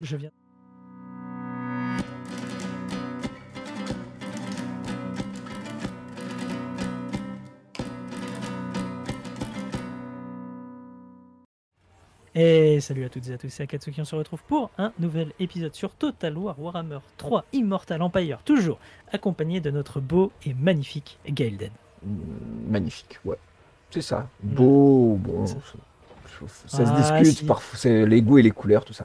Je viens. Et salut à toutes et à tous, c'est Akatsuki, on se retrouve pour un nouvel épisode sur Total War Warhammer 3 Immortal Empire, toujours accompagné de notre beau et magnifique Gaelden. Mm, Magnifique, ouais. C'est ça. Beau, bon. Ça- se Ah, discute, si. parfois, c'est les goûts et les couleurs, tout ça.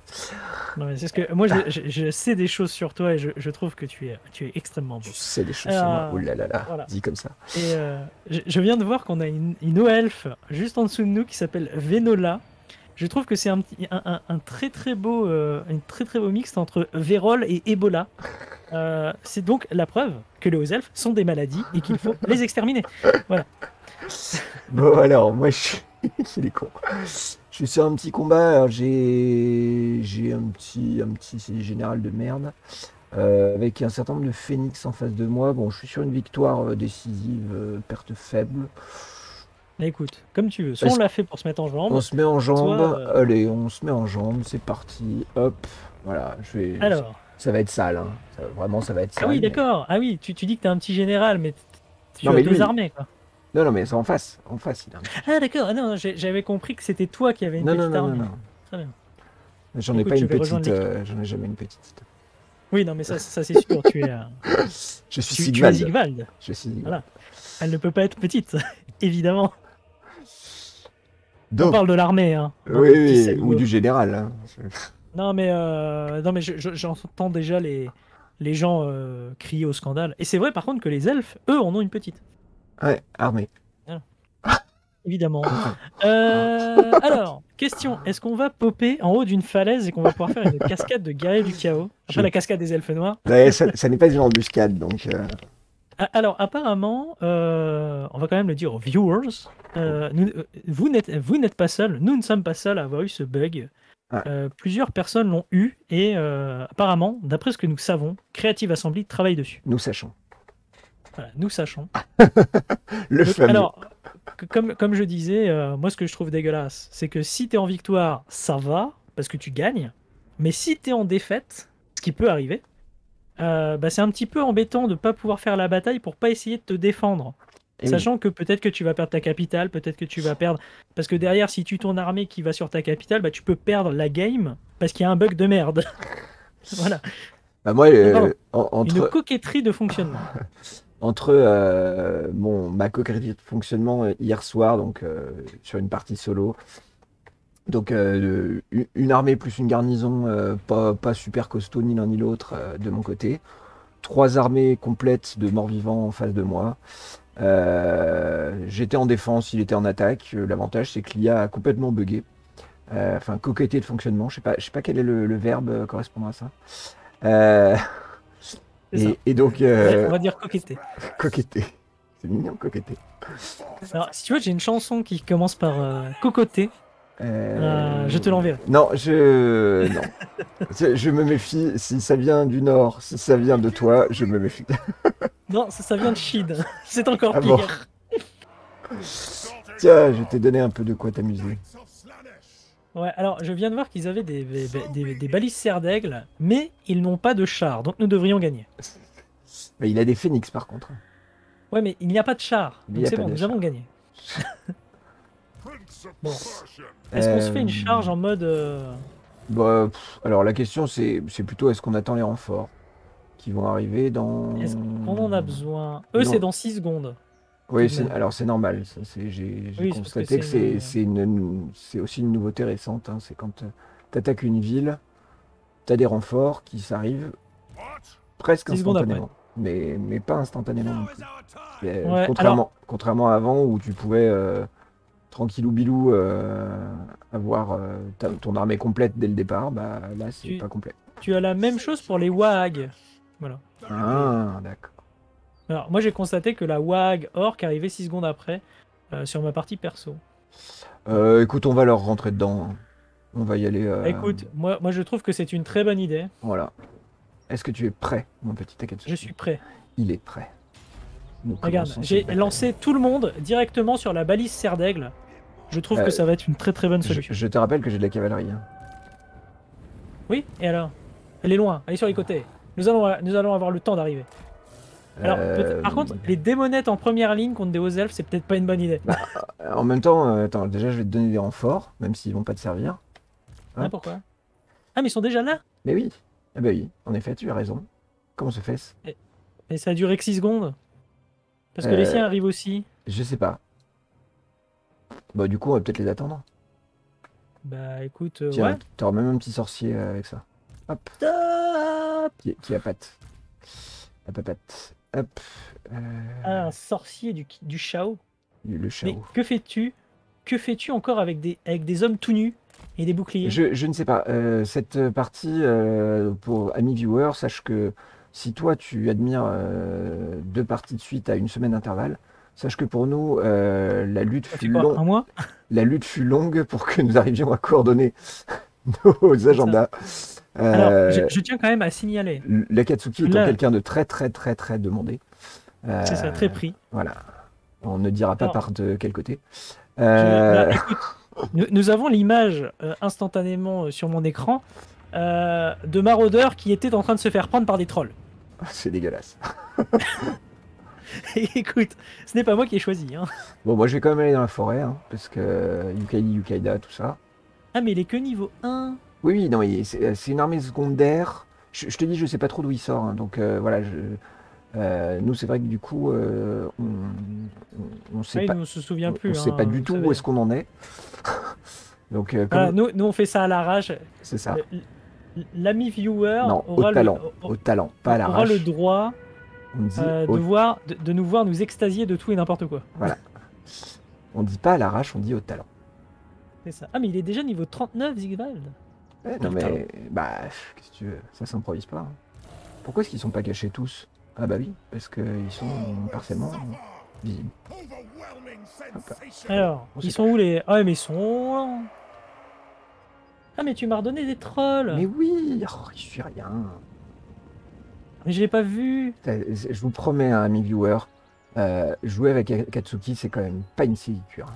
Non, mais c'est ce que moi je, je- je sais des choses sur toi et je, je trouve que tu es, tu es extrêmement beau. Tu sais des choses sur moi. Ah, Oh là là là, voilà. dit comme ça. Et euh, je, je viens de voir qu'on a une, une elfe juste en dessous de nous qui s'appelle Venola. Je trouve que c'est un, un, un- un très très beau, euh, un très très beau mixte entre Vérole et Ebola. Euh, c'est donc la preuve que les hauts elfes sont des maladies et qu'il faut les exterminer. Bon, alors, moi, je suis. Con. Je suis sur un petit combat. J'ai j'ai un petit, un petit général de merde. euh, avec un certain nombre de phénix en face de moi. Bon, je suis sur une victoire euh, décisive, euh, perte faible. Mais écoute, comme tu veux. Soit Parce- on l'a fait pour se mettre en jambe. On se met en jambe. Allez, on se met en jambe. C'est parti. Hop. Voilà, je vais. Alors, Ça va être sale. Hein. Ça- vraiment, ça va être sale. ah oui, mais- d'accord. Ah oui, tu, tu dis que t'es un petit général, mais tu Non, as mais deux lui- armées, quoi. Non, non, mais c'est en face. En face, il a un- Ah d'accord. Ah non, j'avais compris que c'était toi qui avais une Non, non, petite non, non, armée. non. Très bien. J'en ai pas une petite. euh, J'en ai jamais une petite. Oui, non, mais ça, ça c'est sûr. Tu es, euh, Je suis tu, tu es Sigvald. Je suis Sigvald. Voilà. Elle ne peut pas être petite, évidemment. On Donc, parle de l'armée, hein. oui, Non, oui, salaud. ou du général. hein. Non, mais, euh, non, mais je- je- j'entends déjà les, les gens crier au scandale. Et c'est vrai, par contre, que les elfes, eux, en ont une petite, Ouais, armé. évidemment. Euh, alors, question est-ce qu'on va popper en haut d'une falaise et qu'on va pouvoir faire une cascade de guerriers du chaos? Après la cascade des elfes noirs Ouais, ça ça n'est pas une embuscade, donc. euh, Ah, Alors, apparemment, euh, on va quand même le dire aux viewers, euh, nous- euh, vous n'êtes vous n'êtes pas seul, nous ne sommes pas seuls à avoir eu ce bug. Ouais. Euh, plusieurs personnes l'ont eu et euh, apparemment, d'après ce que nous savons, Creative Assembly travaille dessus. nous sachons. Voilà, nous sachons. Le Donc, fameux. alors, comme, comme je disais, euh, moi ce que je trouve dégueulasse, c'est que si tu es en victoire, ça va, parce que tu gagnes. Mais si tu es en défaite, ce qui peut arriver, euh, bah, c'est un petit peu embêtant de pas pouvoir faire la bataille pour pas essayer de te défendre. Eh oui. Sachant que peut-être que tu vas perdre ta capitale, peut-être que tu vas perdre. Parce que derrière, si tu ton armée qui va sur ta capitale, bah, tu peux perdre la game parce qu'il y a un bug de merde. voilà, Bah, moi, euh, en- une coquetterie de fonctionnement. entre euh, mon, ma coquetterie de fonctionnement euh, hier soir, donc euh, sur une partie solo, donc euh, une- armée plus une garnison, euh, pas, pas super costaud ni l'un ni l'autre euh, de mon côté. Trois armées complètes de morts-vivants en face de moi. Euh, J'étais en défense, il était en attaque. Euh, L'avantage, c'est que l'IA a complètement bugué. Euh, Enfin, coquetté de fonctionnement. Je sais pas, je sais pas quel est le, le verbe euh, correspondant à ça. Euh, et, et donc, euh, on va dire coqueter. coquetter. C'est mignon, coquetter. Alors, si tu veux, j'ai une chanson qui commence par euh, cocoter. Euh, je te l'enverrai. Non, je. Non. je, me méfie. Si ça vient du Nord, si ça vient de toi, je me méfie. Non, ça, ça vient de Shid. C'est encore Ah pire. bon. Tiens, je t'ai donné un peu de quoi t'amuser. Ouais, alors je viens de voir qu'ils avaient des, des, des- des balises serre d'aigle, mais ils n'ont pas de char, donc nous devrions gagner. Mais il a des phénix par contre. Ouais, mais il n'y a pas de char, donc c'est bon, nous char. avons gagné. Bon. Est-ce qu'on se fait une Euh, charge en mode. euh, bah, pff, alors la question c'est c'est plutôt est-ce qu'on attend les renforts qui vont arriver dans. Est-ce qu'on en a besoin? Eux, c'est dans 6 secondes. Oui, alors c'est normal. J'ai Oui, constaté que c'est une- aussi une nouveauté récente. hein, C'est quand tu attaques une ville, tu as des renforts qui s'arrivent presque instantanément. Mais, mais pas instantanément non plus. Et, Ouais, contrairement, contrairement à avant où tu pouvais euh, tranquillou bilou euh, avoir euh, ta- ton armée complète dès le départ, bah là c'est Tu- pas complet. Tu as la même chose pour les WAG. Voilà. Ah, d'accord. Alors, moi, j'ai constaté que la WAG Orc arrivait 6 secondes après euh, sur ma partie perso. Euh, écoute, on va leur rentrer dedans. On va y aller. euh, Écoute, moi, moi, je trouve que c'est une très bonne idée. Voilà. Est-ce que tu es prêt, mon petit Akatsuki? Je suis prêt. Il est prêt. Nous Regarde, j'ai lancé tout le monde directement sur la balise serre d'aigle. Je trouve que ça va être une très très bonne Je, solution. je te rappelle que j'ai de la cavalerie. hein. Oui, et alors? Elle est loin, elle est sur les côtés. Nous allons, nous allons avoir le temps d'arriver. Alors, Euh, par contre, les démonettes en première ligne contre des hauts elfes, c'est peut-être pas une bonne idée. En même temps, euh, attends, déjà je vais te donner des renforts, même s'ils vont pas te servir. Hein, pourquoi? Ah, mais ils sont déjà là? Mais oui, ah bah oui, en effet, tu as raison. Comment se fait-ce? Et ça a duré que 6 secondes? Parce que les Euh, siens arrivent aussi. Je sais pas. Bah du coup, on va peut-être les attendre. Bah écoute, euh, Tiens, ouais. t'auras même un petit sorcier euh, avec ça. Hop, Top qui, qui a patte. Hop, hop, hop. Euh, un sorcier du, du Chao. le Mais Chao. que fais-tu? Que fais-tu encore avec des, avec des hommes tout nus et des boucliers? Je, je ne sais pas. euh, cette partie, euh, pour amis viewers, sache que si toi tu admires euh, deux parties de suite à une semaine d'intervalle, sache que pour nous, la, lutte fut fait quoi, long- Un mois? la lutte fut longue pour que nous arrivions à coordonner nos agendas. Alors, Euh, je, je tiens quand même à signaler. L'Akatsuki étant quelqu'un de très très très très demandé. C'est ça, Euh, très pris. Voilà. On ne dira pas Alors, par de quel côté. Euh, bah, écoute, nous, nous avons l'image euh, instantanément euh, sur mon écran euh, de maraudeurs qui étaient en train de se faire prendre par des trolls. C'est dégueulasse. Écoute, ce n'est pas moi qui ai choisi. hein. Bon, moi je vais quand même aller dans la forêt, hein, parce que Yukaidi, Yukaida, tout ça. Ah, mais il est que niveau 1. Oui, oui, non, mais c'est une armée secondaire. Je, je te dis, je sais pas trop d'où il sort. hein, donc euh, voilà, je, euh, nous c'est vrai que du coup, euh, on, on sait pas, on se souvient on, plus. on sait hein, pas du tout savez. où est-ce qu'on en est. donc euh, comme- Voilà, nous, nous, on fait ça à l'arrache. c'est ça. Le- L'ami viewer Non, aura, au le, talent, au- au talent, pas à aura le droit On dit, euh, au- de, voir, de, de nous voir nous extasier de tout et n'importe quoi. on dit pas à l'arrache, on dit au talent. C'est ça. Ah, mais il est déjà niveau 39, Zigvald. Ouais, non mais bah qu'est-ce que tu veux, ça s'improvise pas. hein. Pourquoi est-ce qu'ils sont pas cachés tous? Ah bah oui, parce qu'ils sont partiellement visibles. Alors, On ils sont où les. Ah, mais ils sont. là. Ah, mais tu m'as redonné des trolls. Mais oui, oh, il suffit rien. Mais je l'ai pas vu. Je vous promets, un ami viewer, euh, jouer avec Akatsuki, c'est quand même pas une silicure.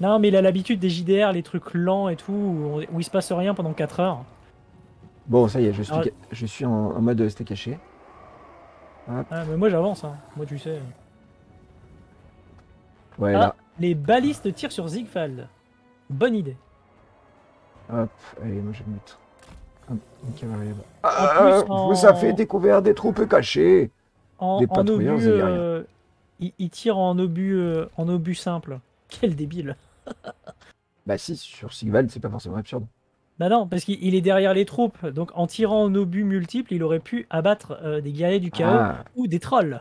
Non, mais il a l'habitude des JDR, les trucs lents et tout, où, où il se passe rien pendant 4 heures. Bon, ça y est, je suis, Alors- je suis en, en mode c'était caché. Ah, mais moi j'avance, hein. moi tu sais. Ouais, Ah. là, Les balistes tirent sur Zigfald. Bonne idée. hop, allez, moi je vais mettre un, une. En Ah, plus, en- Vous avez découvert des troupes cachées En, Des en obus, euh, il, il tire en obus, euh, en obus simple. Quel débile. Bah si, sur Sigvald, c'est pas forcément absurde. Bah non, parce qu'il il est derrière les troupes. Donc en tirant en obus multiples, il aurait pu abattre euh, des guerriers du chaos Ah, ou des trolls,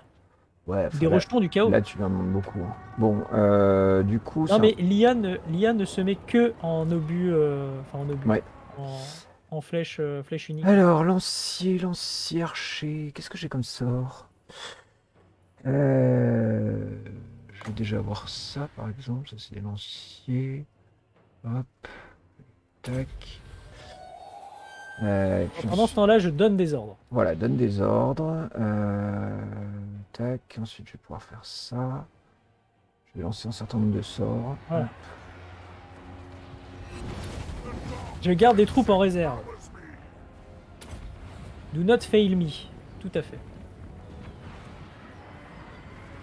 ouais, des là, rejetons du chaos. là, tu m'en demandes beaucoup. hein. Bon, euh, du coup, Non mais l'IA ne, l'IA ne se met que en obus, euh, enfin en obus, Ouais. en, en flèche, flèche unique. Alors, lancier, lancier, archer, qu'est-ce que j'ai comme sort? Euh, Déjà avoir ça, par exemple. Ça, c'est des lanciers. Hop. Tac. Euh, puis Pendant ce temps-là, je donne des ordres. Voilà, donne des ordres. Euh, tac. Ensuite, je vais pouvoir faire ça. Je vais lancer un certain nombre de sorts. Voilà. Je garde des troupes en réserve. Do not fail me. Tout à fait.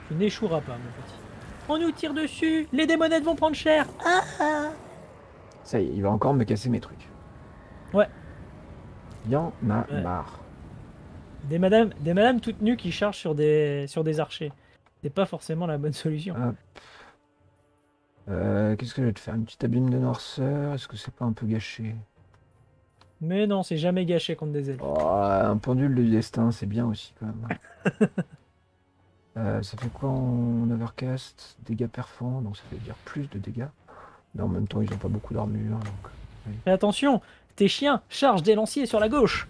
Tu n'échoueras pas, mon petit. On nous tire dessus Les démonettes vont prendre cher Ah Ça y est, il va encore me casser mes trucs. Ouais. Il y en a Ouais. marre. Des madames, des madames toutes nues qui chargent sur des, sur des archers. C'est pas forcément la bonne solution. Euh, Qu'est-ce que je vais te faire? Une petite abîme de noirceur? Est-ce que c'est pas un peu gâché? Mais non, c'est jamais gâché contre des elfes. Oh, Un pendule du destin, c'est bien aussi quand même. Euh, ça fait quoi en overcast? Dégâts perforants, donc ça veut dire plus de dégâts. Mais en même temps, ils ont pas beaucoup d'armure. Donc... Mais attention, tes chiens chargent des lanciers sur la gauche.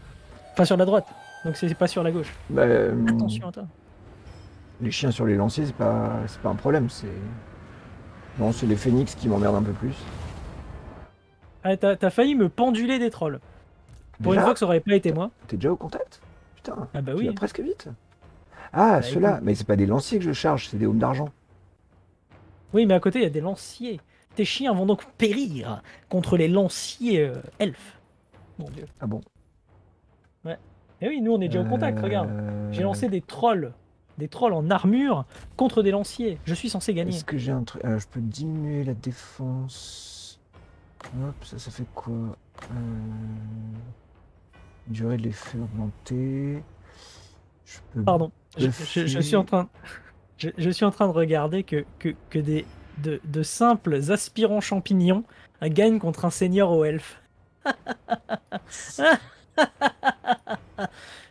Enfin, sur la droite. Donc c'est pas sur la gauche. Bah, euh, Attention à toi. Les chiens sur les lanciers, c'est pas, c'est pas un problème. C'est non, c'est les phénix qui m'emmerdent un peu plus. Ah, t'as failli me penduler des trolls. Pour une fois que ça aurait pas été moi. T'es déjà au contact? Putain, Ah bah tu oui. vas presque vite. Ah, Bah, ceux-là, mais c'est pas des lanciers que je charge, c'est des haumes d'argent. Oui, mais à côté, il y a des lanciers. Tes chiens vont donc périr contre les lanciers euh, elfes. Mon dieu. Ah bon? Et oui, nous on est déjà au contact, regarde. Euh, J'ai lancé des trolls. Des trolls en armure contre des lanciers. Je suis censé gagner. Est-ce que j'ai un truc? Alors, je peux diminuer la défense. Hop, ça, ça fait quoi? Euh... Durée de l'effet augmentée. Je peux... Pardon. Je, suis en train, je, je suis en train de regarder que, que, que des de, de simples aspirants champignons euh, gagnent contre un seigneur au elfe.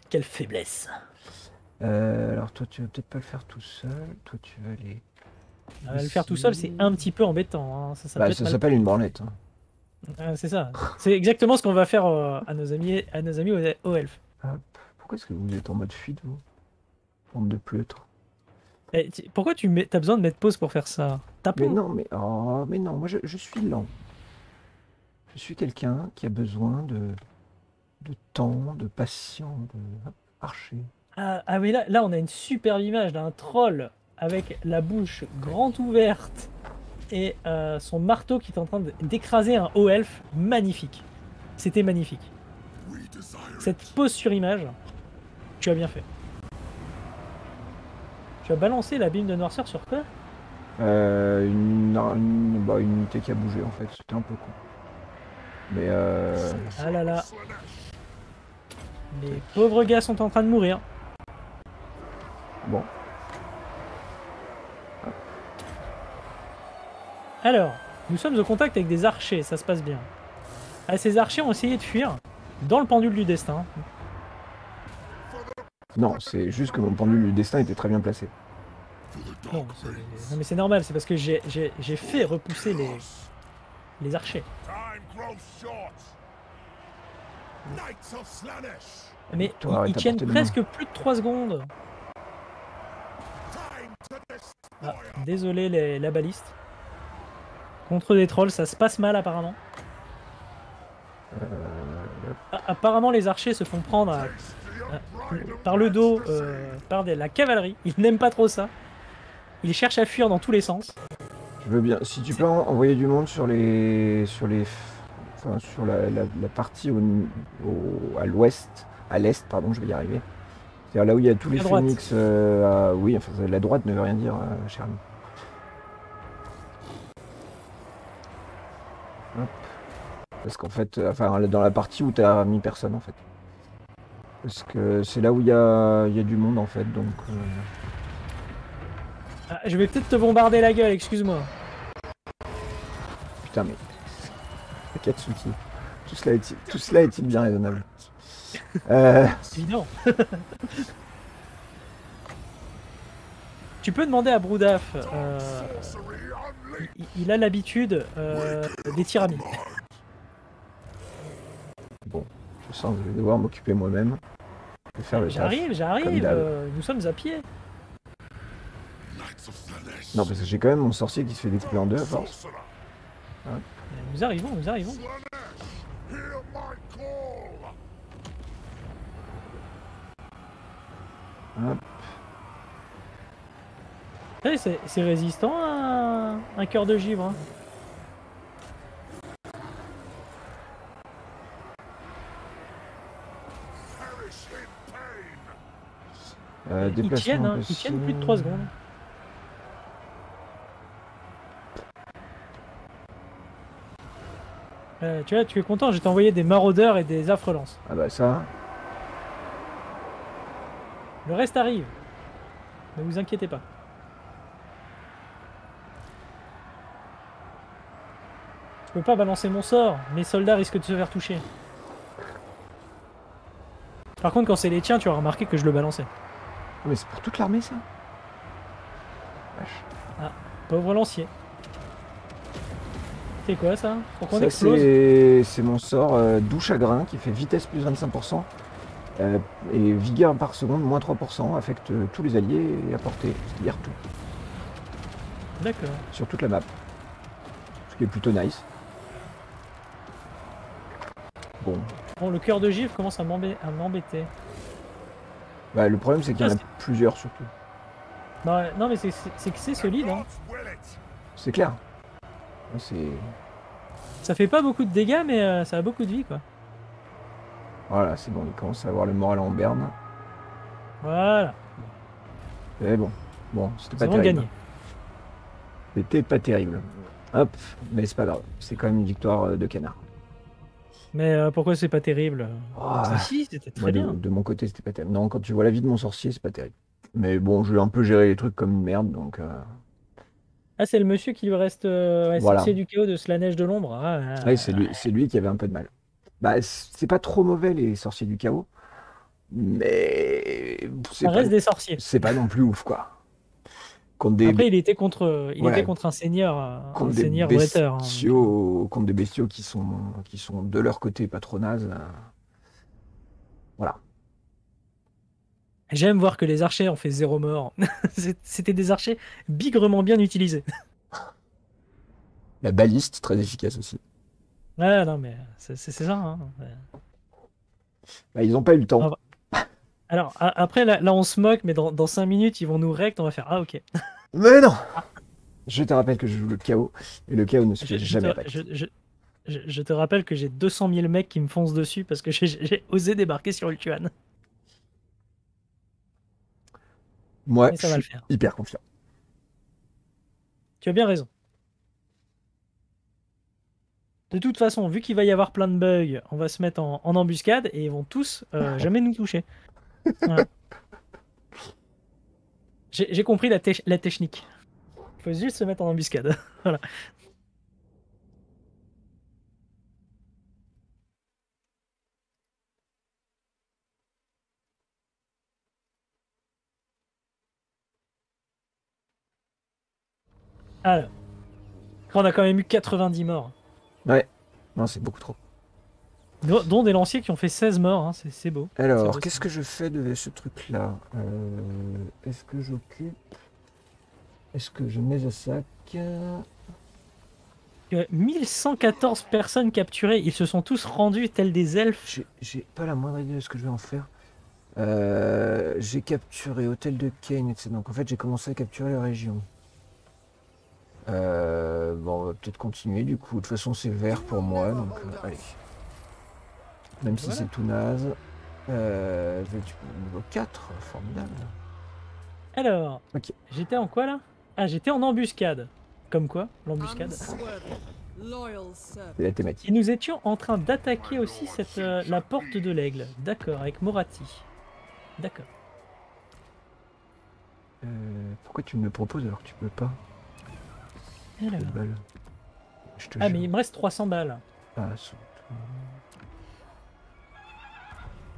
Quelle faiblesse. Euh, alors, toi, tu vas peut-être pas le faire tout seul. Toi, tu vas aller. Euh, le faire tout seul, c'est un petit peu embêtant. hein. Ça, Bah, mal- s'appelle une branlette. hein. Ah, c'est ça. C'est exactement ce qu'on va faire euh, à nos amis, à nos amis au, au elfe. Pourquoi est-ce que vous êtes en mode fuite, vous? Bande de pleutres. Eh, tu- pourquoi tu as besoin de mettre pause pour faire ça? Mais non, mais, oh, mais non, moi je, je suis lent. Je suis quelqu'un qui a besoin de, de temps, de patience, de hop, marcher. Ah, ah, mais là, là, on a une superbe image d'un troll avec la bouche grande ouverte et euh, son marteau qui est en train de- d'écraser un haut elfe. Magnifique. C'était magnifique. Cette pose sur image, tu as bien fait. Tu as balancé la bime de noirceur sur quoi? Euh, une, une, bah, une unité qui a bougé en fait, c'était un peu con. Mais euh, Ah là là. Les pauvres gars sont en train de mourir. bon, Alors, nous sommes au contact avec des archers, ça se passe bien. Ah, ces archers ont essayé de fuir dans le pendule du destin. Non, c'est juste que mon pendule du destin était très bien placé. Non, mais c'est normal, c'est parce que j'ai- j'ai j'ai fait repousser les, les archers. Mais Toi, ils, tiennent presque plus de 3 secondes. Ah, désolé les- la baliste. Contre des trolls, ça se passe mal apparemment. Euh, Ah, apparemment les archers se font prendre à- par le dos euh, par la cavalerie. Ils n'aiment pas trop ça. Ils cherchent à fuir dans tous les sens. je veux bien. Si tu peux en- envoyer du monde sur les, sur les, enfin sur la, la- la partie au, au- à l'ouest, à l'est, pardon, je vais y arriver. C'est-à-dire là où il y a tous les phoenix. euh, à- oui, enfin la droite ne veut rien dire, euh, cher ami. Hop. Parce qu'en fait, enfin dans la partie où tu as mis personne en fait. Parce que c'est là où il y a, il y a du monde en fait, donc. euh, Ah, je vais peut-être te bombarder la gueule, excuse-moi. Putain, mais. Katsuki. Tout cela est-il tout cela est-il bien raisonnable? Euh, tu peux demander à Broudaf. euh, il, il a l'habitude euh, des tiramis. Je sens que je vais devoir m'occuper moi-même. De faire le taf. J'arrive, j'arrive. euh, nous sommes à pied. Non, parce que j'ai quand même mon sorcier qui se fait découper en deux à force. Nous arrivons, nous arrivons. Hop. Ouais, C'est c'est résistant à un cœur de givre. hein. Euh, Ils tiennent, hein, ils tiennent plus de 3 possible. secondes. Euh, tu vois, tu es content, je t'ai envoyé des maraudeurs et des affrelances. Ah bah ça. Le reste arrive. Ne vous inquiétez pas. Je peux pas balancer mon sort, mes soldats risquent de se faire toucher. Par contre, quand c'est les tiens, tu as remarqué que je le balançais. Oh, mais c'est pour toute l'armée ça Vache. Pauvre lancier. C'est quoi ça? Pour qu'on Ça, explose? c'est mon sort euh, doux chagrin qui fait vitesse plus 25%. euh, et vigueur par seconde moins 3% affecte euh, tous les alliés et à portée, c'est-à-dire tout, D'accord. sur toute la map. Ce qui est plutôt nice. Bon, Bon, le cœur de givre commence à m'embê- à m'embêter. bah, le problème c'est qu'il y en Ah, a plusieurs surtout. Non, mais c'est c'est- c'est que c'est solide. Hein. C'est clair. C'est Ça fait pas beaucoup de dégâts, mais euh, ça a beaucoup de vie, quoi. Voilà, c'est bon, il commence à avoir le moral en berne. Voilà, Mais bon, bon, c'était pas c'est bon terrible. gagné. C'était pas terrible. Hop, mais c'est pas grave. C'est quand même une victoire euh, de canard. Mais euh, pourquoi c'est pas terrible? Ah, Si, c'était très moi, bien. de mon côté, c'était pas terrible. Non, quand tu vois la vie de mon sorcier, c'est pas terrible. Mais bon, j'ai un peu géré les trucs comme une merde, donc. euh, Ah, c'est le monsieur qui lui reste euh, ouais, Voilà. sorcier du chaos de la neige de l'ombre. Ah, ah, Ouais, c'est lui, c'est lui qui avait un peu de mal. Bah, c'est pas trop mauvais les sorciers du chaos, mais c'est ça pas, reste des sorciers. c'est pas non plus ouf quoi. Contre des, Après, il était contre, il Ouais. était contre un seigneur, euh, un contre des seigneur bretteur. hein. bestiaux, contre des bestiaux qui sont, qui sont de leur côté nazes. euh. Voilà. J'aime voir que les archers ont fait zéro mort. C'était des archers bigrement bien utilisés. La baliste, très efficace aussi. Ah non, mais c'est ça. hein. Bah, ils ont pas eu le temps. Alors, après, là, là, on se moque, mais dans, dans 5 minutes, ils vont nous rect, on va faire Ah, ok. Mais non Je te rappelle que je joue le chaos, et le chaos ne se fait je jamais te, je- je- je- je te rappelle que j'ai 200 000 mecs qui me foncent dessus parce que j'ai- osé débarquer sur Ultuan. Moi, Mais ça je va le suis faire. hyper confiant. Tu as bien raison. De toute façon, vu qu'il va y avoir plein de bugs, on va se mettre en, en embuscade et ils vont tous euh, jamais nous toucher. J'ai compris la, te- la technique. Il faut juste se mettre en embuscade. voilà. Alors. On a quand même eu 90 morts. Non, c'est beaucoup trop. Dont des lanciers qui ont fait 16 morts, hein, c'est beau. Alors, qu'est-ce que je fais de ce truc-là Euh, Est-ce que j'occupe Est-ce que je mets à sac Euh, 1114 personnes capturées, ils se sont tous rendus tels des elfes. J'ai- J'ai pas la moindre idée de ce que je vais en faire. Euh, j'ai capturé Hôtel de Kane, etc. Donc en fait, j'ai commencé à capturer la région. Euh, bon, on va peut-être continuer du coup. De toute façon, c'est vert pour moi, donc euh, allez. Même si Voilà. c'est tout naze. Euh, je vais du- niveau 4, formidable. Alors, j'étais en quoi là? Ah, j'étais en embuscade. Comme quoi, l'embuscade. C'est la thématique. Et nous étions en train d'attaquer aussi cette, euh, la porte de l'aigle. D'accord, avec Morati. D'accord. Euh, pourquoi tu me le proposes alors que tu peux pas? Alors. cette balle? Je te Ah, jure. mais il me reste 300 balles. Ah, saute.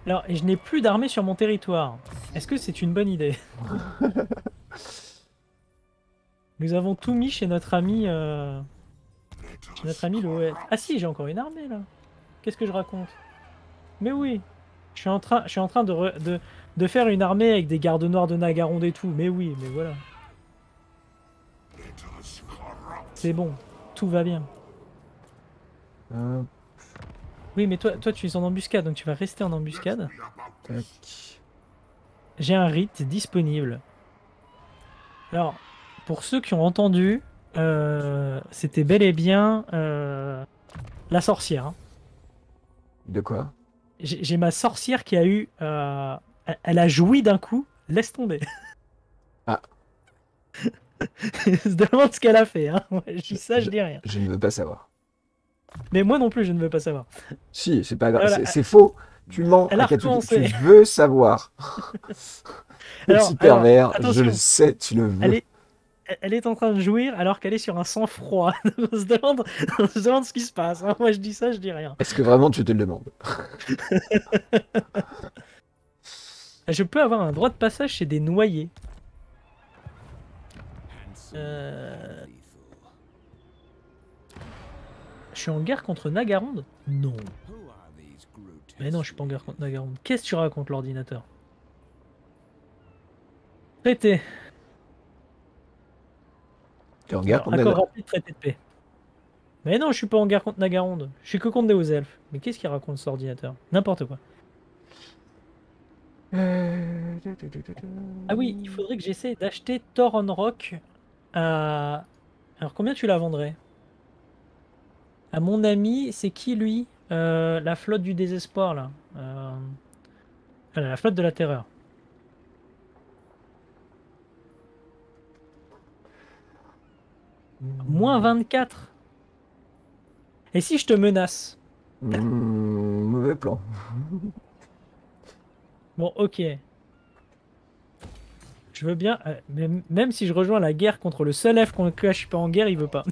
Alors, et je n'ai plus d'armée sur mon territoire. Est-ce que c'est une bonne idée? Nous avons tout mis chez notre ami. euh, Chez notre ami l'OL. Ah si, j'ai encore une armée là. Qu'est-ce que je raconte? Mais oui. Je suis en train, je suis en train de, re- de, de faire une armée avec des gardes noirs de Nagaronde et tout. Mais oui, mais voilà. C'est bon. Tout va bien. Hop, Oui, mais toi, toi, tu es en embuscade, donc tu vas rester en embuscade. J'ai un rite disponible. Alors, pour ceux qui ont entendu, euh, c'était bel et bien euh, la sorcière. hein. De quoi? J'ai ma sorcière qui a eu. euh, elle- a joui d'un coup, laisse tomber. Ah. je se demande ce qu'elle a fait. Hein. Je dis ça, je dis rien. Je ne veux pas savoir. Mais moi non plus, je ne veux pas savoir. Si, c'est pas grave, Voilà. c'est- faux. Tu mens, Akatsuki. recommencé. Tu veux savoir. Alors, Petit alors, pervers, je le sais, tu le veux. Elle est, elle est en train de jouir alors qu'elle est sur un sang-froid. on, se demande, on se demande ce qui se passe. hein. Moi je dis ça, je dis rien. Est-ce que vraiment tu te le demandes? Je peux avoir un droit de passage chez des noyés. Euh, Je suis en guerre contre Nagaronde Non. Mais non, je suis pas en guerre contre Nagaronde. Qu'est-ce que tu racontes, l'ordinateur? Traité. Tu es en guerre Alors, contre accord rapide, traité de paix. Mais non, je suis pas en guerre contre Nagaronde. Je suis que contre des hauts elfes. Mais qu'est-ce qu'il raconte cet ordinateur? N'importe quoi. Ah oui, il faudrait que j'essaie d'acheter Thoron Rock à. Alors combien tu la vendrais? À mon ami, c'est qui lui Euh, la flotte du désespoir, là. Euh, enfin, la flotte de la terreur. Moins 24. Et si je te menace? Hmm, mauvais plan. Bon, ok. Je veux bien, euh, même, même si je rejoins la guerre contre le seul elfe qu'on que je suis pas en guerre, il veut pas.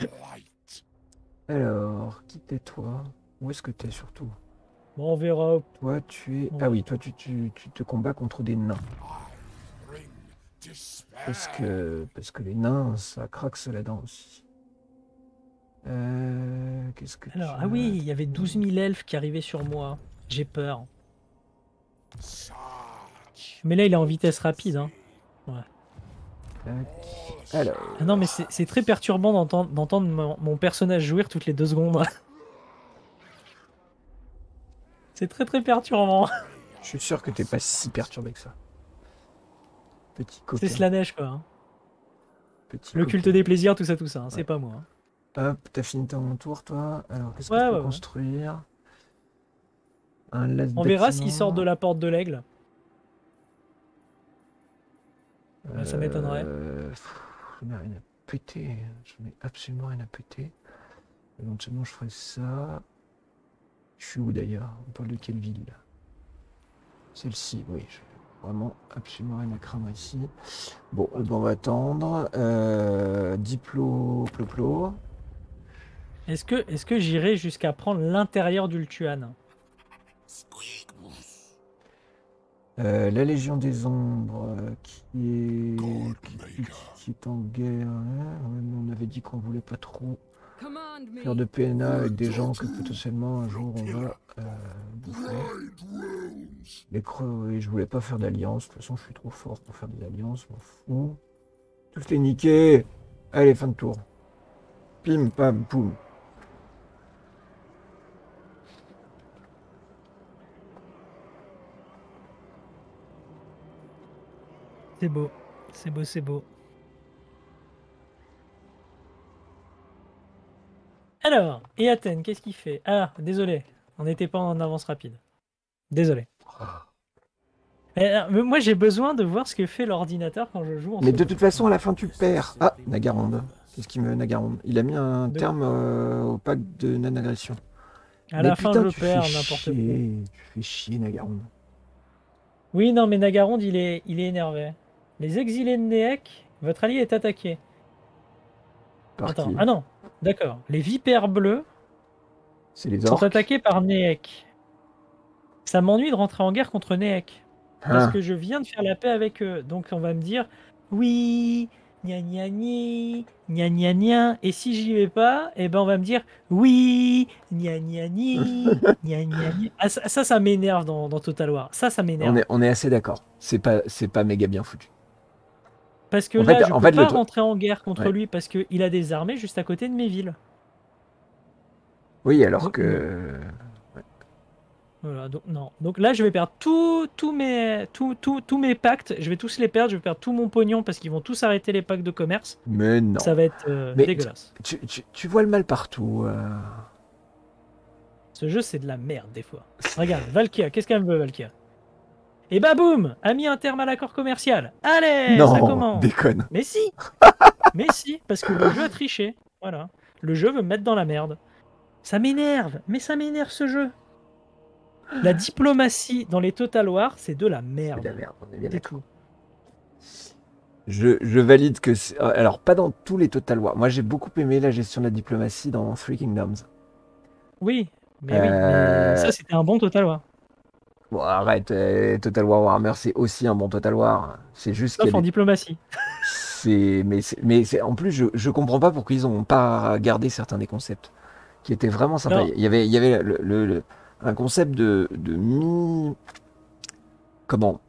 Alors, qui t'es toi? Où est-ce que t'es surtout? Bon, on verra. Toi, tu es. Ouais. Ah oui, toi, tu, tu, tu te combats contre des nains. Parce que, parce que les nains, ça craque la dent aussi. Euh, Qu'est-ce que Alors, ah oui, il y avait 12 000 elfes qui arrivaient sur moi. J'ai peur. Mais là, il est en vitesse rapide. Hein. Tac. Alors, Ah non, mais c'est très perturbant d'entendre mon, mon personnage jouir toutes les deux secondes. c'est très très perturbant. je suis sûr que t'es pas si perturbé que ça. Petit coquin. C'est Slanesh, quoi. hein. petit Le coquin. culte des plaisirs, tout ça, tout ça. hein, C'est pas moi. hein. Hop, t'as fini ton tour, toi. Alors, qu'est-ce Ouais, ouais, construire? Un On verra s'il sort de la porte de l'aigle. Ça m'étonnerait. J'en ai rien à péter. J'en ai absolument rien à péter. Éventuellement, je ferai ça. Je suis où d'ailleurs? On parle de quelle ville? Celle-ci, oui. Vraiment absolument rien à craindre ici. Bon, eh ben, on va attendre. Euh, diplo, ploplo. Est-ce que, est que j'irai jusqu'à prendre l'intérieur d'Ultuan? Squigmus. Euh, la Légion des Ombres euh, qui est, qui, est en guerre. hein. On avait dit qu'on voulait pas trop faire de PNA avec des gens que potentiellement un jour on va euh, bouffer. Les creux, je voulais pas faire d'alliance. De toute façon, je suis trop fort pour faire des alliances. je M'en fous. Tous les niquer. Allez, fin de tour. Pim, pam, poum. C'est beau. C'est beau, c'est beau. Alors, et Athènes, qu'est-ce qu'il fait? Ah, désolé. On n'était pas en avance rapide. Désolé. Mais, mais moi, j'ai besoin de voir ce que fait l'ordinateur quand je joue en Mais de toute façon, à la fin, tu perds. Ah, Nagaronde. Qu'est-ce qui me Nagaronde Il a mis un De- terme euh, au pacte de non-agression. À Mais la fin, je tu perds n'importe quoi. Tu fais chier, Nagaronde. Oui, non, mais Nagaronde, il est, il est énervé. Les exilés de Néek, votre allié est attaqué. Par Attends, qui ah non, d'accord. Les vipères bleues les sont attaqués par Néek. Ça m'ennuie de rentrer en guerre contre Néek. Parce Ah, que je viens de faire la paix avec eux. Donc on va me dire, oui, gna gna gna, gna gna gna. Et si j'y vais pas, eh ben on va me dire, oui, gna gna gna, gna. Ah, ça, ça, ça m'énerve dans, dans Total War. Ça, ça m'énerve. on, est, on est assez d'accord. C'est pas, c'est pas méga bien foutu. Parce que En là, fait- je en peux fait, pas rentrer en guerre contre Ouais. lui parce qu'il a des armées juste à côté de mes villes. Oui, alors Donc, que. Voilà, donc non. Donc là, je vais perdre tous tous mes, tous tous- tous mes pactes. Je vais tous les perdre. Je vais perdre tout mon pognon parce qu'ils vont tous arrêter les pactes de commerce. Mais non. Ça va être euh, Mais- dégueulasse. Tu, tu- tu vois le mal partout. euh. Ce jeu, c'est de la merde des fois. Regarde, Valkia, qu'est-ce qu'elle veut, Valkia Et bah boum A mis un terme à l'accord commercial. Allez, ça non, commence. déconne. Mais si Mais si, parce que le jeu a triché. Voilà. Le jeu veut me mettre dans la merde. Ça m'énerve, mais ça m'énerve ce jeu. La diplomatie dans les Total War, c'est de la C'est de merde. la merde, on est bien C'est d'accord. tout. Je, je valide que. c'est- euh, Alors, pas dans tous les Total War. Moi, j'ai beaucoup aimé la gestion de la diplomatie dans Three Kingdoms. Oui, mais oui, mais Euh, ça c'était un bon Total War. Bon, arrête, euh, Total War Warhammer, c'est aussi un bon Total War. C'est juste Sauf en diplomatie. C'est, mais mais c'est, en plus, je, je comprends pas pourquoi ils ont pas gardé certains des concepts qui étaient vraiment sympas. Non. Il y avait, il y avait le, le- le- un concept de, de mi, comment,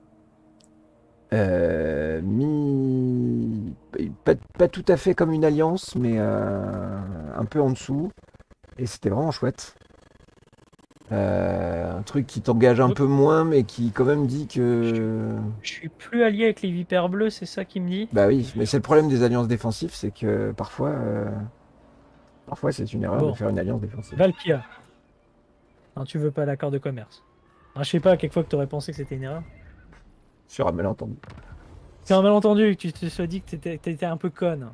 euh, mi, pas, pas tout à fait comme une alliance, mais euh, un peu en dessous. Et c'était vraiment chouette. Euh, un truc qui t'engage un peu moins, mais qui quand même dit que. Je suis plus allié avec les vipères bleues, c'est ça qui me dit Bah oui, mais c'est le problème des alliances défensives, c'est que parfois, euh, parfois c'est une erreur Bon. de faire une alliance défensive. Valkia. Non, tu veux pas l'accord de commerce. Je sais pas, quelquefois que t'aurais pensé que c'était une erreur. Sur un malentendu. C'est un malentendu, que tu te sois dit que t'étais un peu conne.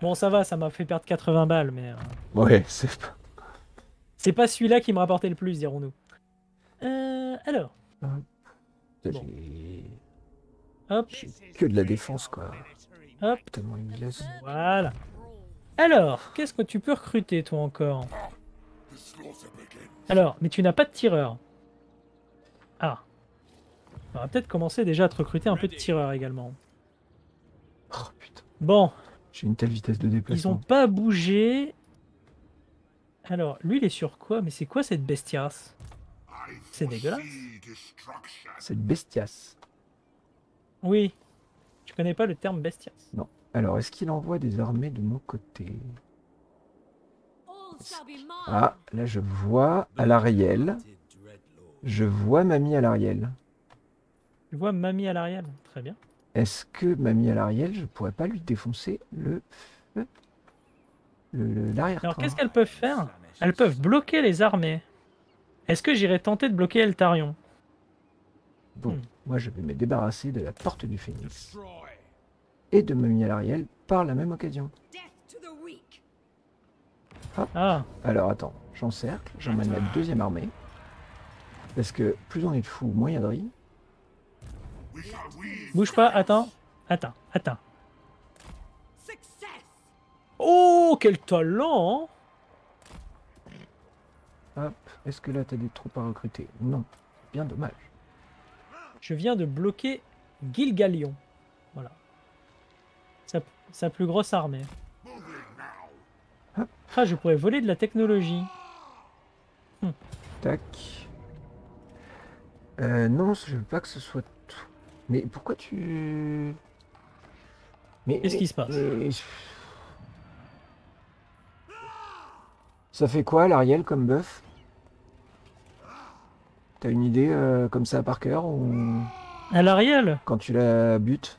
Bon, ça va, ça m'a fait perdre 80 balles, mais... euh, Ouais, c'est pas. C'est pas celui-là qui me rapportait le plus, dirons-nous. Euh, alors, J'ai hop, j'ai que de la défense, quoi. hop, Tellement voilà. Alors, qu'est-ce que tu peux recruter, toi, encore? Alors, mais tu n'as pas de tireur. Ah. On va peut-être commencer déjà à te recruter un peu de tireur également. Oh putain. Bon, J'ai une telle vitesse de ils déplacement. ont pas bougé. Alors, lui, il est sur quoi? Mais c'est quoi cette bestiasse? C'est dégueulasse. Cette bestiasse. Oui. Tu connais pas le terme bestiasse? Alors, est-ce qu'il envoie des armées de mon côté? Ah, là je vois à l'Ariel. Je vois Mamie à l'Ariel. Tu vois Mamie à l'arrière Très bien. Est-ce que Mamie à l'Ariel, je pourrais pas lui défoncer le feu? Le- le- l'arrière Alors, qu'est-ce qu'elles peuvent faire? Elles peuvent bloquer les armées. Est-ce que j'irai tenter de bloquer Eltarion? Bon, Hmm. moi je vais me débarrasser de la porte du Phénix et de l'Ariel par la même occasion. Ah, Alors attends, j'encercle, j'emmène la deuxième armée. Parce que plus on est de fous, moins il y a de riz. Bouge pas, attends. Attends, attends. Oh, quel talent hein Hop, est-ce que là t'as des troupes à recruter? Non, bien dommage. Je viens de bloquer Gilgalion. Voilà. Sa, sa plus grosse armée. Ah, je pourrais voler de la technologie. Tac. Euh, non, je veux pas que ce soit tout. Mais pourquoi tu... Mais Qu'est-ce qui se passe? Ça fait quoi l'Ariel comme buff? T'as une idée euh, comme ça par cœur ou À l'Ariel? quand tu la butes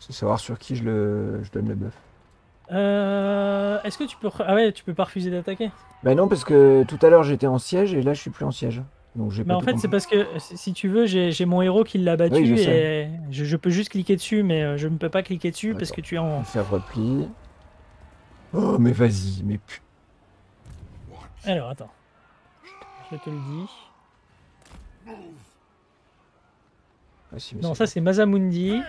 C'est savoir sur qui je, le... je donne le buff. euh, Est-ce que tu peux... Ah ouais, tu peux pas refuser d'attaquer? Bah non, parce que tout à l'heure j'étais en siège et là je suis plus en siège. Donc j'ai pas en fait, c'est parce que si tu veux, j'ai mon héros qui l'a battu Oui, je et je, je peux juste cliquer dessus, mais euh, je ne peux pas cliquer dessus parce que tu es en. Faire repli. Oh mais vas-y, mais pu- Alors, attends. Je te le dis. Ah, si, mais Non, ça c'est Mazamundi.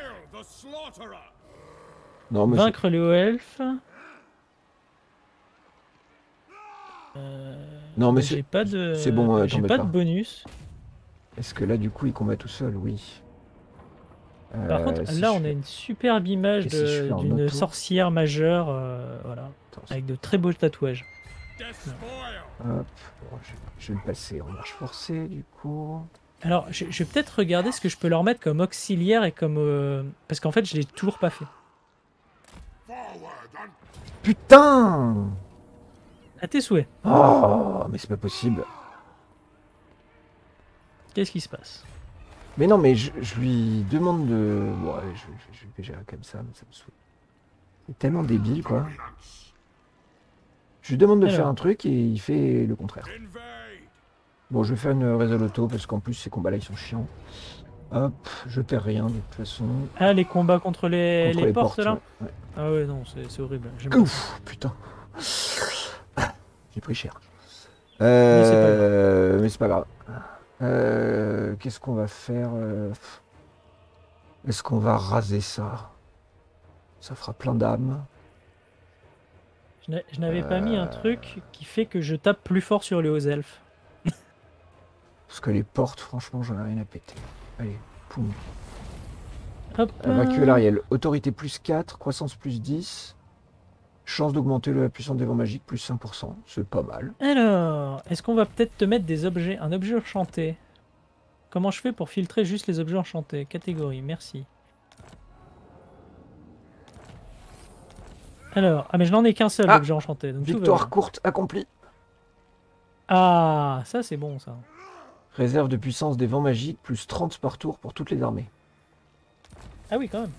Non, mais Vaincre les hauts elfes. Euh, Non, mais j'ai c'est- pas de. c'est bon, euh, j'ai pas pas. de bonus. Est-ce que là, du coup, il combat tout seul? Oui. Par Euh, contre, si là, on a une superbe image si d'une sorcière majeure, euh, voilà, Attends, avec de très beaux tatouages. Hop, bon, je, vais le passer en marche forcée, du coup. Alors, je, je vais peut-être regarder ce que je peux leur mettre comme auxiliaire et comme. euh, Parce qu'en fait, je l'ai toujours pas fait. Putain À tes souhaits. Oh, mais c'est pas possible. Qu'est-ce qui se passe? Mais non, mais je, je lui demande de... Ouais, je, je- je vais gérer comme ça, mais ça me saoule. C'est tellement débile, quoi. Je lui demande de Alors. faire un truc et il fait le contraire. Bon, je vais faire une résol auto parce qu'en plus, ces combats-là, ils sont chiants. Hop, je perds rien, de toute façon. Ah, les combats contre les, Contre les portes, là ouais. Ah ouais, non, c'est horrible. Ouf, putain. J'ai pris cher. Euh, mais c'est pas grave. Euh, Qu'est-ce qu'on va faire euh, Est-ce qu'on va raser ça? Ça fera plein d'âmes. Je n'a- Je n'avais pas mis un Euh. truc qui fait que je tape plus fort sur les hauts elfes. Parce que les portes, franchement, j'en ai rien à péter. Allez, poum. Hop. Vaincu l'Ariel. Autorité plus 4, croissance plus 10. Chance d'augmenter la puissance des vents magiques plus 5%. C'est pas mal. Alors, est-ce qu'on va peut-être te mettre des objets, un objet enchanté? Comment je fais pour filtrer juste les objets enchantés? Catégorie, merci. Alors, ah mais je n'en ai qu'un seul Ah, objet enchanté. Donc Victoire courte accomplie. Ah, ça c'est bon ça. Réserve de puissance des vents magiques plus 30 par tour pour toutes les armées. Ah oui quand même.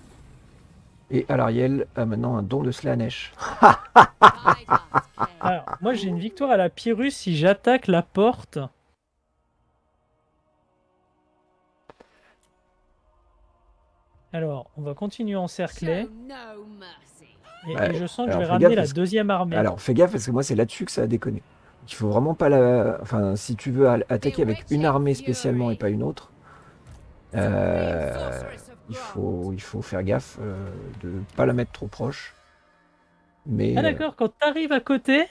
Et Alariel a maintenant un don de Slanesh. Alors, moi j'ai une victoire à la Pyrrhus si j'attaque la porte. Alors, on va continuer à encercler. Et, je sens que alors je vais ramener la deuxième armée. Alors fais gaffe parce que moi c'est là-dessus que ça a déconné. Il faut vraiment pas la. Enfin, si tu veux attaquer avec une armée spécialement et pas une autre, euh, il faut il faut faire gaffe euh, de pas la mettre trop proche. Mais Ah d'accord, quand t'arrives à côté.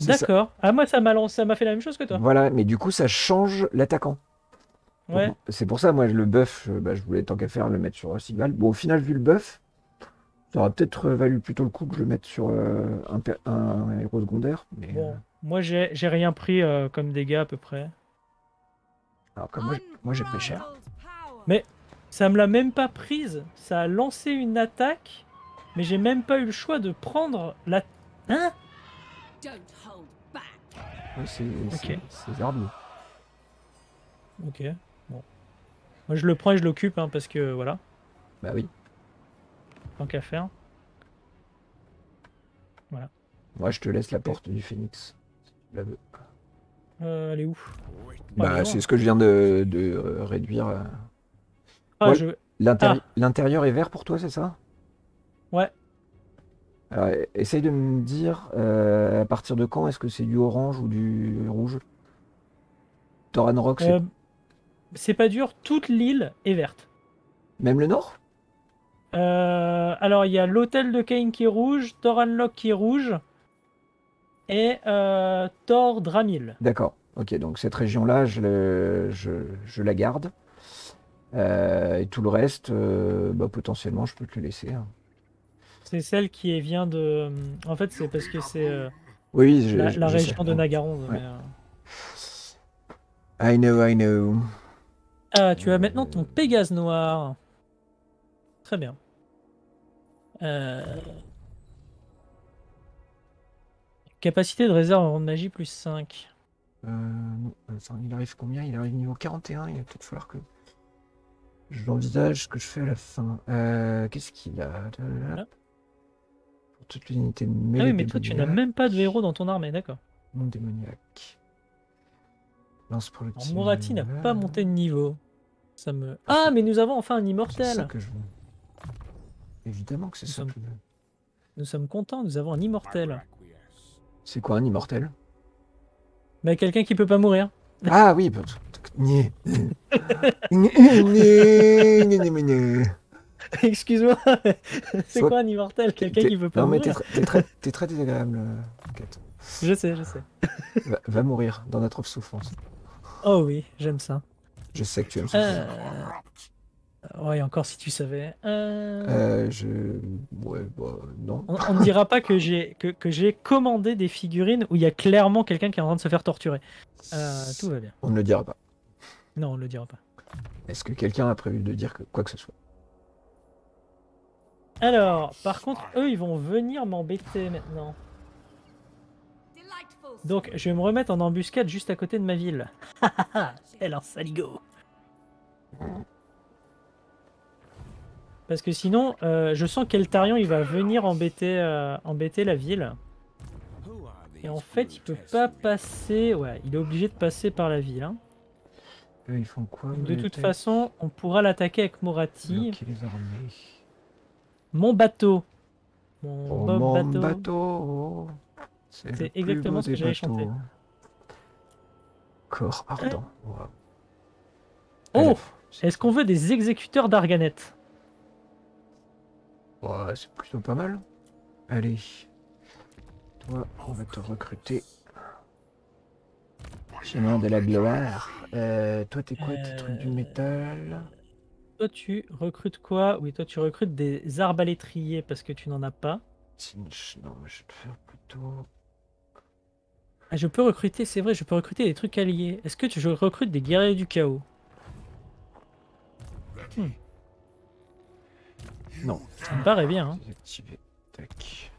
D'accord. Ah moi ça m'a lancé, ça m'a fait la même chose que toi. Voilà, mais du coup ça change l'attaquant. Ouais. C'est pour ça, moi, le buff, euh, bah, je voulais tant qu'à faire le mettre sur Sigval. Bon, au final, vu le buff, ça aurait peut-être valu plutôt le coup que je le mette sur euh, un, héros secondaire. Mais, Bon, euh, moi j'ai j'ai rien pris euh, comme dégâts à peu près. alors que moi, j'ai pris cher. Mais- Ça me l'a même pas prise. Ça a lancé une attaque, mais j'ai même pas eu le choix de prendre la. Hein? Don't hold back. Ouais, c'est c'est- Ok. c'est Zarbi. Ok. Bon. Moi je le prends et je l'occupe hein, parce que voilà, Bah oui. Tant qu'à faire. Moi, je te laisse la porte du Phénix. si tu la veux. Euh, elle est où? Bah, non. c'est ce que je viens de, de, euh, réduire. euh. Ah, Ouais. je... L'intéri- Ah. L'intérieur est vert pour toi, c'est ça? Ouais. Alors, essaye de me dire euh, à partir de quand est-ce que c'est du orange ou du rouge? Toran Rock, c'est Euh, c'est pas dur, toute l'île est verte. même le nord? Euh, alors il y a l'hôtel de Kane qui est rouge, Thoranlock qui est rouge, et euh, Thor Dramil. D'accord. Ok, donc cette région-là, je, le- je, je la garde. Euh, et tout le reste, euh, bah, potentiellement, je peux te le laisser. hein. C'est celle qui vient de. En fait, c'est parce que c'est Oui, je, la, région de Nagaron. Ouais. mais. I know, I know. Ah, tu as maintenant ton Pégase noir. Très bien. Euh, Capacité de réserve en magie plus 5. Euh, non, il arrive combien? Il arrive niveau 41, il va peut-être falloir que je l'envisage ce que je fais à la fin. Euh, Qu'est-ce qu'il a? Ah. Pour toutes les unités de Ah oui, mais toi, tu n'as même pas de héros dans ton armée, d'accord. non démoniaque. Lance pour le Alors, Morati n'a pas monté de niveau. Ça me. Ah, Ah, mais nous avons enfin un C'est ça immortel. que je veux. Évidemment que c'est ça sommes- que. Nous sommes contents, nous avons un immortel. C'est quoi un immortel? Mais quelqu'un qui peut pas mourir. Ah oui, bah. Excuse-moi, c'est quoi un immortel? Quelqu'un qui peut pas Non, mais mourir t'es tr- t'es très, désagréable, euh, Kat. Je sais, je sais. Va, va mourir dans notre souffrance. Oh oui, j'aime ça. Je sais que tu aimes ça. Euh... Ouais, encore si tu savais. Euh, Euh, je. Ouais, bah, non. On, ne dira pas que j'ai que, que j'ai commandé des figurines où il y a clairement quelqu'un qui est en train de se faire torturer. Euh, tout va bien. On ne le dira pas. Non, on le dira pas. Est-ce que quelqu'un a prévu de dire que quoi que ce soit? Alors, par contre, eux, ils vont venir m'embêter maintenant. Donc, je vais me remettre en embuscade juste à côté de ma ville. Elle un saligo. Parce que sinon, euh, je sens qu'Eltarion, il va venir embêter, euh, embêter la ville. Et en fait, il peut pas passer. Ouais, il est obligé de passer par la ville. hein. Eux, ils font quoi Donc, de toute façon, on pourra l'attaquer avec Morati. Mon bateau. Mon Oh, mon bateau. bateau. C'est exactement ce que j'allais chanter. bateaux. Corps ardent. Wow. Oh Est-ce qu'on veut des exécuteurs d'Arganet? Ouais, c'est plutôt pas mal. Allez. Toi, on va te recruter. Chemin de la gloire. Euh, toi, t'es quoi T'es truc du Euh, métal? Toi, tu recrutes quoi? Oui, toi, tu recrutes des arbalétriers parce que tu n'en as pas. Non, mais je vais te faire plutôt. Ah, je peux recruter, c'est vrai, je peux recruter des trucs alliés. Est-ce que tu, je recrute des guerriers du chaos? Non, Ça me paraît bien. hein. Tac.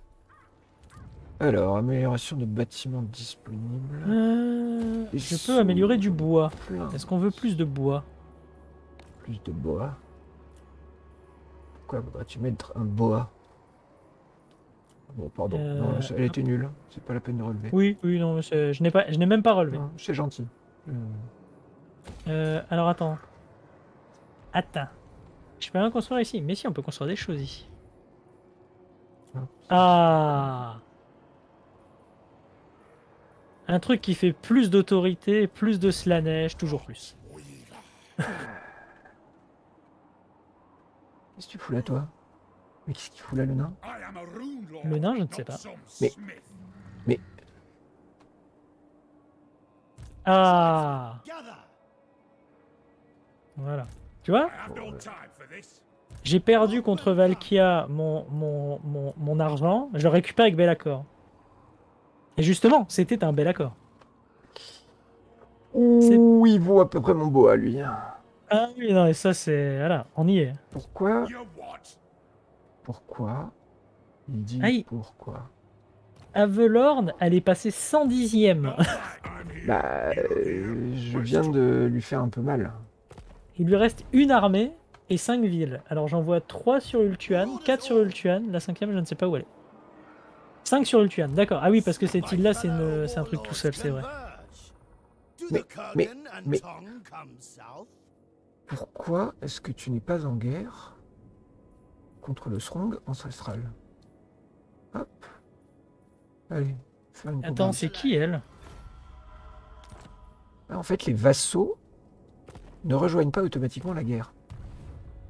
Alors, amélioration de bâtiments disponibles. Euh, Et je peux améliorer du bois. Est-ce qu'on veut plus de bois? Plus de bois. Pourquoi voudrais-tu mettre un bois? Bon, pardon. Euh, Non, elle était nulle. C'est pas la peine de relever. Oui, oui, non, je n'ai pas, je n'ai même pas relevé. C'est gentil. Euh, alors attends. Attends. Je peux rien construire ici. Mais si, on peut construire des choses ici. Ah. Un truc qui fait plus d'autorité, plus de Slanesh, toujours plus. Qu'est-ce que tu fous là, toi? Mais qu'est-ce qu'il fout là, le nain? Le nain, je ne sais pas. Mais- smith. Ah. Voilà. Tu vois. J'ai perdu contre Valkia mon, mon, mon, mon argent, je le récupère avec bel accord. Et justement, c'était un bel accord. Ouh, il vaut à peu près mon beau à lui. hein. Ah oui, non, et ça c'est... Voilà, on y est. Pourquoi? Pourquoi Il dit Aïe. pourquoi Avelorn, elle est passée 110ème. I'm here. Bah, euh, je viens de lui faire un peu mal. Il lui reste une armée et 5 villes. Alors j'en vois 3 sur Ultuan, 4 sur Ultuan, la cinquième je ne sais pas où elle est. 5 sur Ultuan, d'accord. Ah oui, parce que cette île-là c'est un truc tout seul, c'est vrai. Mais- mais- mais- Pourquoi est-ce que tu n'es pas en guerre contre le Srong ancestral? Hop. Allez, faire une Attends, c'est qui elle? En fait, les vassaux ne rejoignent pas automatiquement la guerre.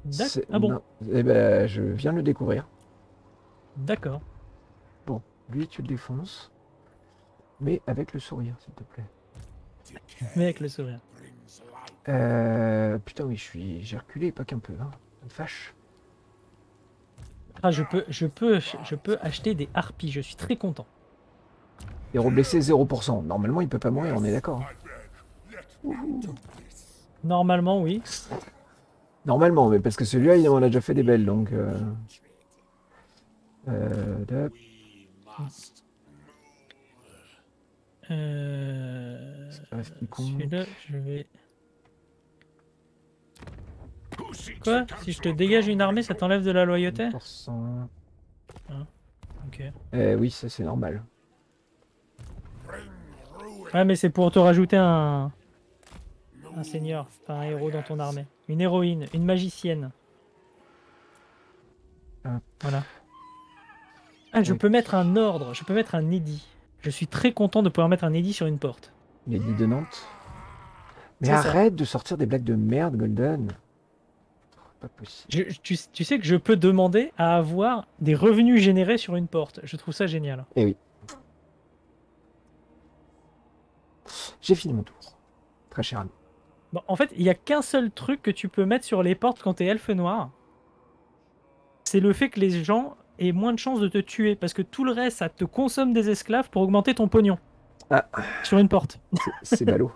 D'ac- C'est- Ah bon, non. Eh ben, je viens de le découvrir. d'accord. Bon, lui, tu le défonces. Mais avec le sourire, s'il te plaît. Mais avec le sourire. Euh, putain, oui, je suis, j'ai reculé, pas qu'un peu. Hein. Ça me fâche. Ah, je peux, je peux, je peux acheter des harpies, je suis très content. Héros blessé 0%. Normalement, il peut pas mourir, on est d'accord. hein. Normalement, oui. Normalement, mais parce que celui-là, il en a déjà fait des belles, donc. Euh... Euh. Euh... Celui-là, je vais... Quoi? Si je te dégage une armée, ça t'enlève de la loyauté? 100%. Ok. Eh oui, ça c'est normal. Ouais, mais c'est pour te rajouter un... Un seigneur, pas un héros dans ton armée. Une héroïne, une magicienne. Voilà. Ah, je Oui. peux mettre un ordre, je peux mettre un édit. Je suis très content de pouvoir mettre un édit sur une porte. Les dits de Nantes. Mais ça. arrête de sortir des blagues de merde, Golden. Pas possible. Je- tu, tu sais que je peux demander à avoir des revenus générés sur une porte. Je trouve ça génial. J'ai fini mon tour. Très cher ami. Bon, en fait, il n'y a qu'un seul truc que tu peux mettre sur les portes quand t'es elfe noir. C'est le fait que les gens aient moins de chances de te tuer. Parce que tout le reste, ça te consomme des esclaves pour augmenter ton pognon. Ah. Sur une porte. C'est- ballot.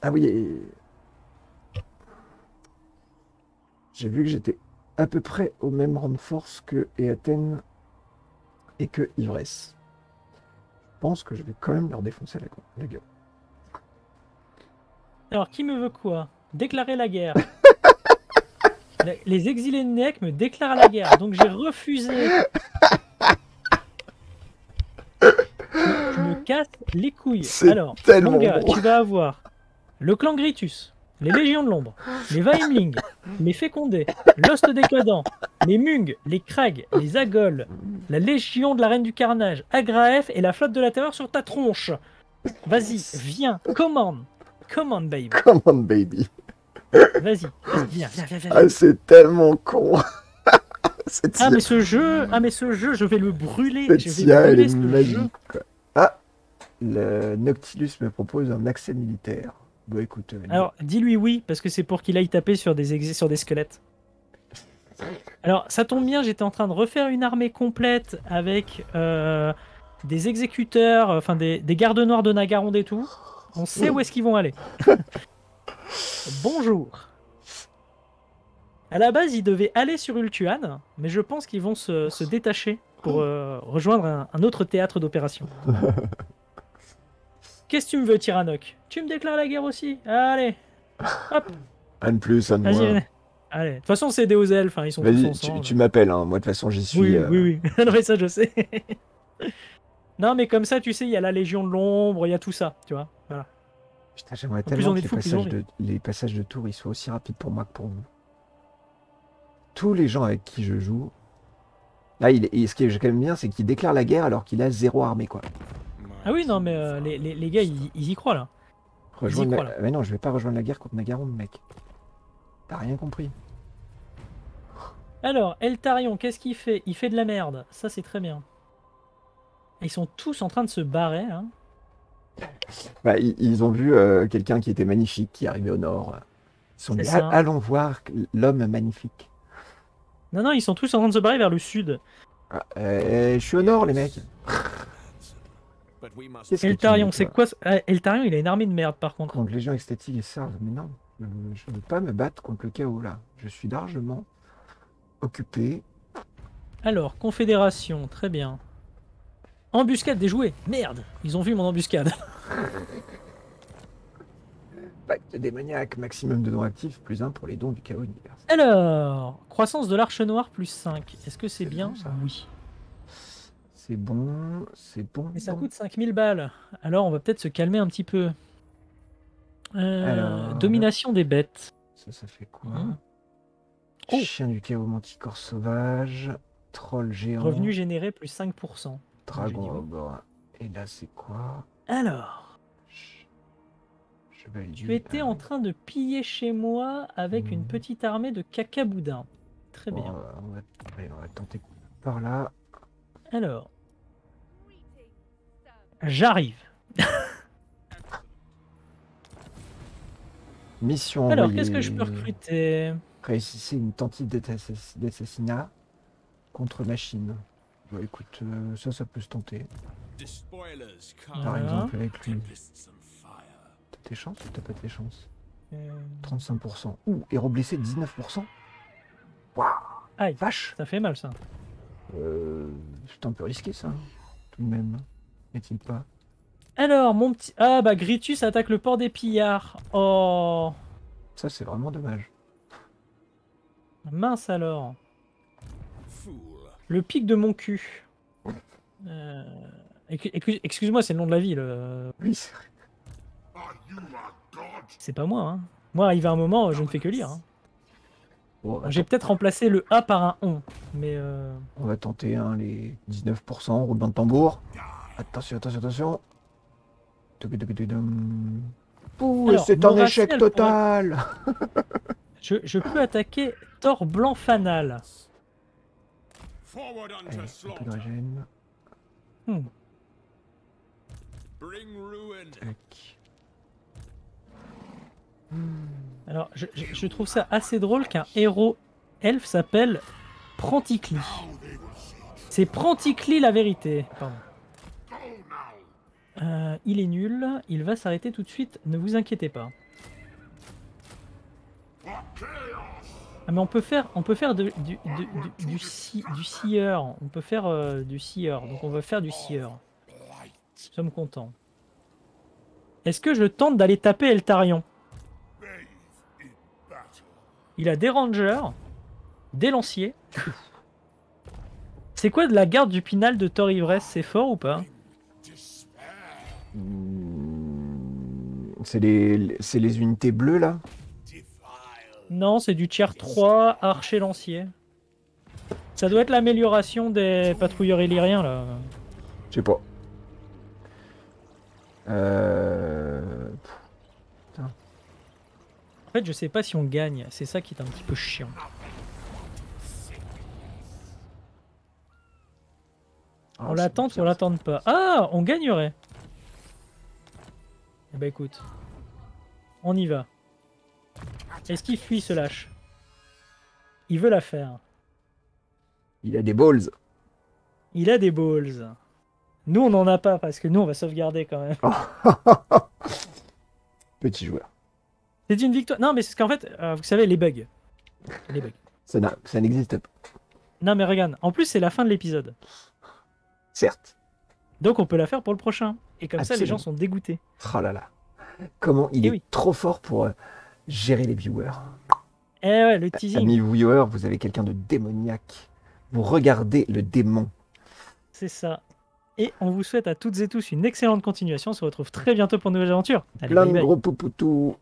Ah oui, et... J'ai vu que j'étais à peu près au même rang de force que Eaten et que Ivresse. Je pense que je vais quand même leur défoncer la, la gueule. Alors, qui me veut quoi? Déclarer la guerre. Les exilés de Neck me déclarent la guerre. Donc j'ai refusé. Je, me casse les couilles. Alors, mon gars, bon. tu vas avoir le clan Gritus, les légions de l'ombre, les Vaimling, les Fécondés, l'Ost décadent, les Mung, les Krag, les Agols, la légion de la reine du carnage, Agraef et la flotte de la terreur sur ta tronche. Vas-y, viens, commande. Commande, baby. Come on, baby. Vas-y, viens, viens, viens, viens. Ah, c'est tellement con. Ah mais ce jeu, ah mais ce jeu, je vais le brûler. cette Je vais elle brûler est ce magique. jeu. quoi. Ah, le Noctilus me propose un accès militaire. Bon, écoute, euh, Alors dis-lui oui parce que c'est pour qu'il aille taper sur des ex- sur des squelettes. Alors ça tombe bien, j'étais en train de refaire une armée complète avec euh, des exécuteurs, enfin des, des gardes noirs de Nagaronde et tout. On sait où est-ce qu'ils vont aller. Bonjour. À la base, ils devaient aller sur Ultuan, mais je pense qu'ils vont se, se détacher pour euh, rejoindre un, un autre théâtre d'opération. Qu'est-ce que tu me veux, Tyrannoc? Tu me déclares la guerre aussi? Allez, hop, un de plus, un de moins. Allez, de toute façon, c'est des hauts elfes, hein, ils sont Vas-y, tu m'appelles, hein. moi de toute façon j'y suis. Oui, euh, oui, oui. non, mais ça, je sais. non, mais comme ça, tu sais, il y a la Légion de l'ombre, il y a tout ça, tu vois. J'aimerais tellement que les passages, de, les passages de tour ils soient aussi rapides pour moi que pour vous. Tous les gens avec qui je joue. Là, il, et ce qui est quand même bien, c'est qu'il déclare la guerre alors qu'il a zéro armée, quoi. Ah oui, non, mais euh, les, les, les gars, ils, ils y croient, là. Rejoindre croient, la- là. Mais non, je vais pas rejoindre la guerre contre Nagaronde, mec. T'as rien compris. Alors, Eltarion, qu'est-ce qu'il fait? Il fait de la merde. Ça, c'est très bien. Ils sont tous en train de se barrer, hein. Bah, ils, ils ont vu euh, quelqu'un qui était magnifique qui arrivait au nord. Ils sont dit. Ah, allons voir l'homme magnifique. Non, non, ils sont tous en train de se barrer vers le sud. Ah, euh, je suis au nord, les mecs. Que tu Eltarion, c'est quoi ce- ah, Eltarion, il a une armée de merde, par contre. Contre Légion Extatique et Sardes. Mais non, je ne veux pas me battre contre le chaos, là. Je suis largement occupé. Alors, Confédération, très bien. Embuscade déjouée. Merde, ils ont vu mon embuscade. Pacte démoniaque, maximum de dons actifs, plus un pour les dons du chaos universel. Alors, croissance de l'arche noire plus 5. Est-ce que c'est bien bon, ça. Oui. C'est bon, c'est bon. Mais ça bon. coûte 5000 balles. Alors, on va peut-être se calmer un petit peu. Euh, Alors- Domination des bêtes. Ça, ça fait quoi Mmh. Oh. Chien du chaos manticore sauvage, troll géant, Revenu généré plus 5%. Dragon Génial. ogre. Et là, c'est quoi? Alors, Chevalier. tu étais en train de piller chez moi avec une Mhm. petite armée de cacaboudins. Très bon, bien. euh, on, va... on va tenter par là. Alors, j'arrive. Mission Alors, qu'est-ce que je peux recruter? Réussissez une tentative d'assass- d'assassinat contre machine. Bah écoute, euh, ça, ça peut se tenter. Par. Voilà. exemple, avec lui. T'as tes chances ou t'as pas tes chances Euh, 35%. Ouh, héros blessé, 19%. Waouh Aïe. Vache Ça fait mal, ça. euh, C'est un peu risqué, ça. Tout de même. N'est-il pas? Alors, mon petit... Ah, bah, Gritus attaque le port des pillards. Oh, Ça, c'est vraiment dommage. mince alors. Le pic de mon cul. Euh, Excuse-moi, c'est le nom de la ville. euh, Oui, c'est pas moi. Hein. Moi, arrivé à un moment, je ne fais que lire. hein. Bon, J'ai peut-être remplacé le A par un on. Mais euh, on va tenter hein, les 19%, roulement de tambour. Attention, attention, attention. C'est un échec pourrait- total je, je peux attaquer Thor Blanc Fanal. Forward unto slaughter. Hmm. Bring ruin. Tac. Alors, je, je- je trouve ça assez drôle qu'un héros elfe s'appelle see. C'est Pranticli la vérité. Pardon. Euh, il est nul, il va s'arrêter tout de suite, ne vous inquiétez pas. Ah, mais on peut faire, on peut faire de- du, scieur, on peut faire euh, du scieur, donc on va faire du scieur. Nous sommes contents. Est-ce que je tente d'aller taper Eltarion? Il a des rangers, des lanciers. C'est quoi de la garde du pinal de Thor Ivresse C'est fort ou pas? C'est les, les unités bleues, là? Non, c'est du tier 3, archer lancier. Ça doit être l'amélioration des patrouilleurs illyriens là. Je sais pas. Euh... En fait, je sais pas si on gagne, c'est ça qui est un petit peu chiant. ah, On l'attend ou on l'attend pas? Ah, on gagnerait. Eh ben écoute, on y va. Est-ce qu'il fuit ce lâche? Il veut la faire. Il a des balls. Il a des balls. Nous, on n'en a pas parce que nous, on va sauvegarder quand même. Petit joueur. C'est une victoire. Non, mais c'est qu'en fait, euh, vous savez, les bugs. Les bugs. Ça, n'existe pas. Non, mais regarde, en plus, c'est la fin de l'épisode. Certes. Donc, on peut la faire pour le prochain. Et comme ça, les gens sont dégoûtés. Oh là là. Comment il Eh est oui. trop fort pour euh, gérer les viewers. Eh ouais, le teasing, Amis viewers, vous avez quelqu'un de démoniaque. Vous regardez le démon. c'est ça. Et on vous souhaite à toutes et tous une excellente continuation. On se retrouve très bientôt pour une nouvelle aventure. Allez, Plein bye de bye. gros.